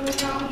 to myślałam,